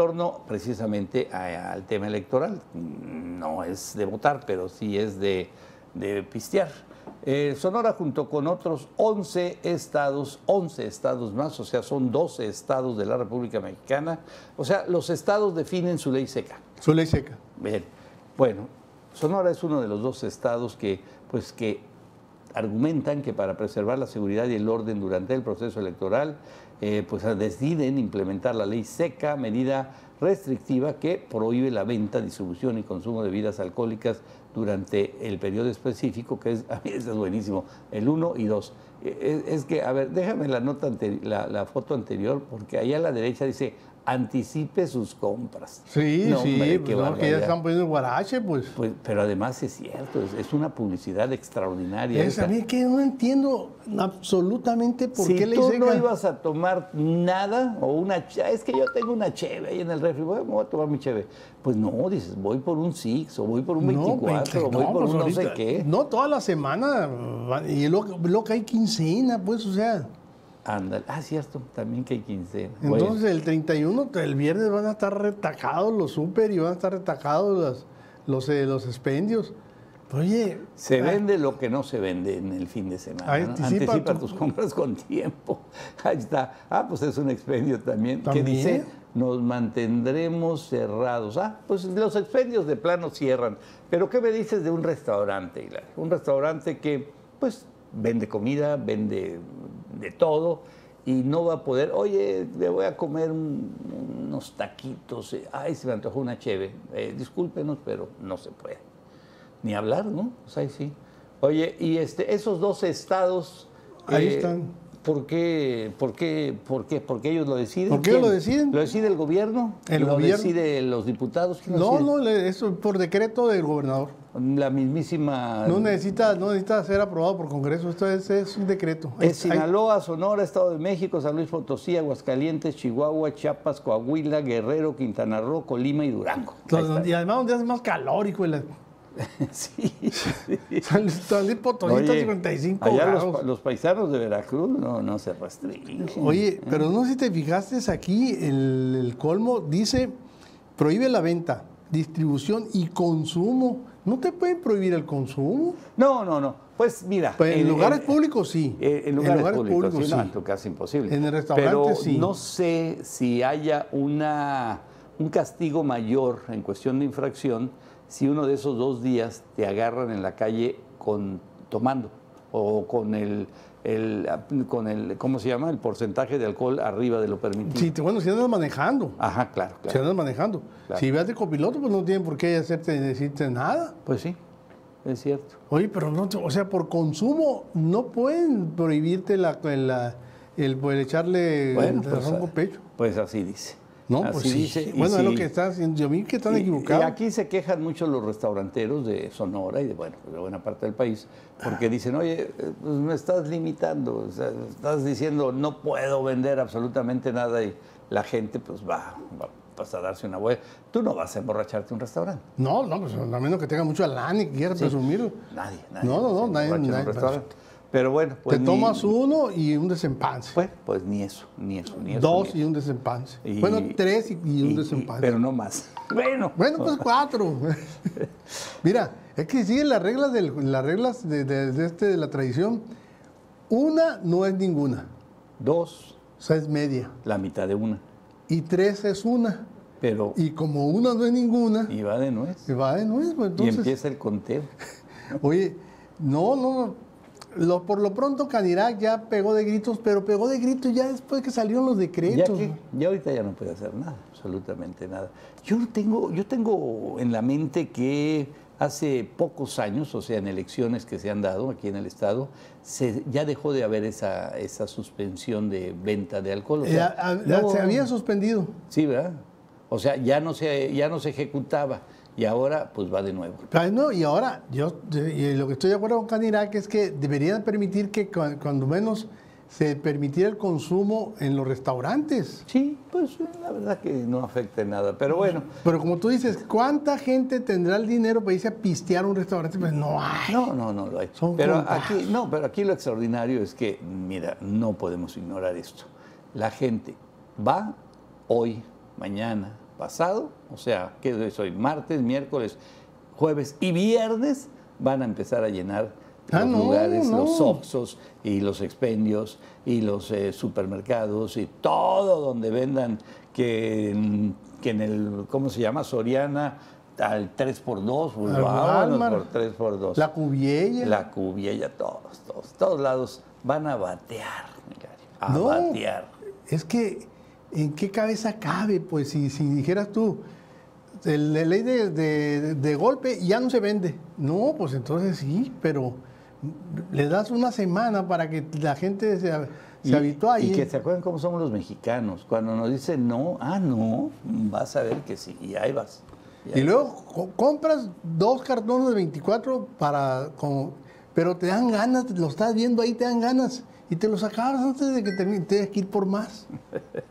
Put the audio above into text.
torno precisamente a- al tema electoral. No es de votar, pero sí es de, de pistear. Eh, Sonora junto con otros 11 estados, 11 estados más, o sea, son 12 estados de la República Mexicana. O sea, los estados definen su ley seca. Su ley seca. Bien, bueno, Sonora es uno de los dos estados que, pues, que argumentan que para preservar la seguridad y el orden durante el proceso electoral, eh, pues deciden implementar la ley seca, medida restrictiva que prohíbe la venta, distribución y consumo de bebidas alcohólicas durante el periodo específico, que es, a mí eso es buenísimo, el 1 y 2. Es, es que, a ver, déjame la nota la, la foto anterior, porque allá a la derecha dice anticipe sus compras. Sí, No, sí, hombre, pues no, que ya están poniendo guarache, pues. Pues, pero además es cierto, es, es una publicidad extraordinaria. Es, a mí que no entiendo absolutamente por si qué ley tú seca. no ibas a tomar nada o una es que yo tengo una cheve ahí en el refri, voy, a tomar mi cheve. Pues no, dices, voy por un Six o voy por un 24 o voy no, por pues un no sé qué. No, toda la semana. Y lo, lo que hay quincena, pues, o sea. Ándale. Ah, cierto, también que hay quincena. Entonces el 31, el viernes van a estar retacados los súper y van a estar retacados los, los, eh, los expendios. Oye, se ah, vende lo que no se vende en el fin de semana. Anticipa Anticipa tu- tus compras con tiempo. Ahí está. Ah, pues es un expendio también, ¿También? que dice nos mantendremos cerrados. Ah, pues los expendios de plano cierran. Pero ¿qué me dices de un restaurante, Hilario? Un restaurante que pues vende comida, vende de todo y no va a poder, oye, me voy a comer un- unos taquitos, eh, ay, se me antojó una cheve. Eh, discúlpenos, pero no se puede ni hablar, ¿no? O sea, sí. Oye, y este, esos dos estados. eh, Ahí están. ¿Por qué, por qué, por qué, por qué ellos lo deciden? ¿Por qué ellos lo deciden? ¿Lo decide el gobierno? El ¿Lo gobierno. decide los diputados? ¿Quién lo no, decide? no, eso es por decreto del gobernador. La mismísima. No necesita, no necesita ser aprobado por Congreso, esto es, es un decreto. Es Sinaloa, Sonora, Estado de México, San Luis Potosí, Aguascalientes, Chihuahua, Chiapas, Coahuila, Guerrero, Quintana Roo, Colima y Durango. Y además donde hace más calor, hijo de la... sí. Está a Oye, 55 allá los, grados. pa- los paisanos de Veracruz no, no se restringen. Oye, pero no sé si te fijaste aquí, el, el colmo dice, prohíbe la venta, distribución y consumo. ¿No te pueden prohibir el consumo? No, no, no. Pues mira. Pues en eh, lugares eh, públicos sí. eh, en lugares, públicos, sí, no, en tu casa imposible. En el restaurante, Pero sí. no sé si haya una, un castigo mayor en cuestión de infracción si uno de esos dos días te agarran en la calle con tomando o con el, el con el ¿cómo se llama? el porcentaje de alcohol arriba de lo permitido. Sí, bueno, si andas manejando. Ajá, claro, Si claro. andas manejando. Claro. Si vas de copiloto, pues no tienen por qué hacerte decirte nada. Pues sí, es cierto. Oye, pero no, o sea, por consumo no pueden prohibirte la, la- el, el echarle Bueno, el pues, ronco ah, pecho. Pues así dice. No, así pues sí. dice. y Bueno, es lo que están haciendo. Yo que están equivocados. Y aquí se quejan mucho los restauranteros de Sonora y de, bueno, de buena parte del país, porque dicen, oye, eh, pues me estás limitando, o sea, estás diciendo no puedo vender absolutamente nada y la gente pues va, va pues, a darse una vuelta. Tú no vas a emborracharte en un restaurante. No, no, pues a menos que tenga mucho lana y quiera presumirlo. Nadie, nadie. No, no, no, nadie- nadie-. Pero bueno, pues te ni- tomas uno y un desempance. Pues, pues ni eso, ni eso, ni eso. Dos ni y un desempance. Y- bueno, tres y, y un y- y- desempance. pero no más. Bueno. Bueno, pues cuatro. Mira, es que siguen las reglas, del- las reglas de, de- de este, de la tradición. Una no es ninguna, Dos, o sea, es media. la mitad de una. Y tres es una. Pero Y como una no es ninguna, y va de nuez. se va de nuevo. pues, Y Entonces, empieza el conteo. oye, no, no, lo, por lo pronto Canirac ya pegó de gritos, pero pegó de gritos ya después que salieron los Ya decretos. que ya ahorita ya no puede hacer nada, absolutamente nada. Yo tengo, yo tengo en la mente que hace pocos años, o sea, en elecciones que se han dado aquí en el estado, se, ya dejó de haber esa, esa suspensión de venta de alcohol. o Eh, sea, a- a- no- se había suspendido. Sí, ¿verdad? O sea, ya no se, ya no se ejecutaba y ahora pues va de nuevo. Ay, no, y ahora, yo y lo que estoy de acuerdo con Canirac es que deberían permitir que cu- cuando menos se permitiera el consumo en los restaurantes. Sí, pues la verdad que no afecta en nada, pero bueno. Pero como tú dices, ¿cuánta gente tendrá el dinero para irse a pistear a un restaurante? Pues no hay. No, no, no lo hay. Son pero aquí, no, pero aquí lo extraordinario es que, mira, no podemos ignorar esto. La gente va hoy, mañana, pasado, o sea, que es hoy? Martes, miércoles, jueves y viernes van a empezar a llenar Ah, los no, lugares, no. los Oxxos y los expendios y los eh, supermercados y todo donde vendan que, en- que en el, ¿cómo se llama? Soriana al 3x2, pues Al vámonos Walmart. por 3x2. La cubiella. La cubiella, todos, todos, todos lados van a batear, a No. batear. Es que, ¿en qué cabeza cabe? Pues si, si dijeras tú, la ley de, de- de golpe ya no se vende. No, pues entonces sí, pero le das una semana para que la gente se, se habitúe ahí. Y que se acuerden cómo somos los mexicanos. Cuando nos dicen no, ah, no, vas a ver que sí, y ahí vas. Y ahí Y luego co- compras dos cartones de 24 para... como- pero te dan ganas, lo estás viendo ahí, te dan ganas. Y te los acabas antes de que termine, tienes que ir por más.